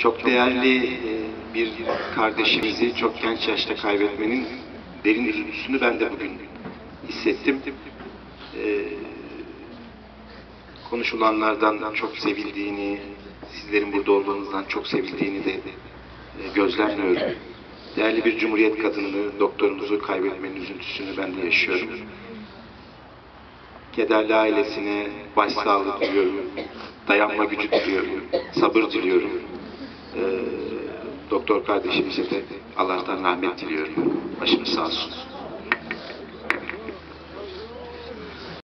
Çok değerli e, bir kardeşimizi çok genç yaşta kaybetmenin derin üzüntüsünü ben de bugün hissettim. E, konuşulanlardan çok sevildiğini, sizlerin burada olduğunuzdan çok sevildiğini de e, gözlemliyorum. Değerli bir cumhuriyet kadınını, doktorumuzu kaybetmenin üzüntüsünü ben de yaşıyorum. Kederli ailesine başsağlığı diliyorum, dayanma gücü diliyorum, sabır diliyorum. Ee, doktor kardeşimize de Allah'tan rahmet diliyorum. Başımız sağ olsun.